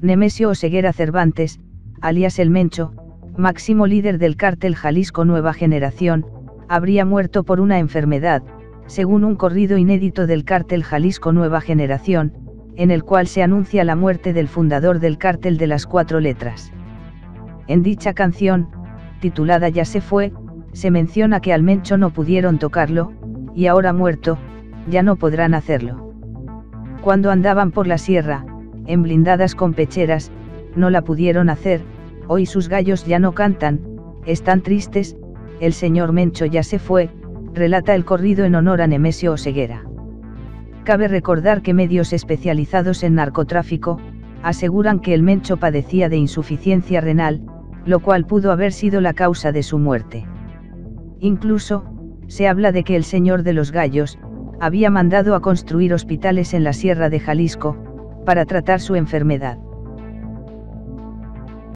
Nemesio Oseguera Cervantes, alias El Mencho, máximo líder del cártel Jalisco Nueva Generación, habría muerto por una enfermedad, según un corrido inédito del cártel Jalisco Nueva Generación, en el cual se anuncia la muerte del fundador del cártel de las cuatro letras. En dicha canción, titulada Ya se fue, se menciona que al Mencho no pudieron tocarlo, y ahora muerto, ya no podrán hacerlo. Cuando andaban por la sierra, en blindadas con pecheras, no la pudieron hacer, hoy sus gallos ya no cantan, están tristes, el señor Mencho ya se fue, relata el corrido en honor a Nemesio Oseguera. Cabe recordar que medios especializados en narcotráfico, aseguran que el Mencho padecía de insuficiencia renal, lo cual pudo haber sido la causa de su muerte. Incluso, se habla de que el señor de los gallos, había mandado a construir hospitales en la sierra de Jalisco, para tratar su enfermedad.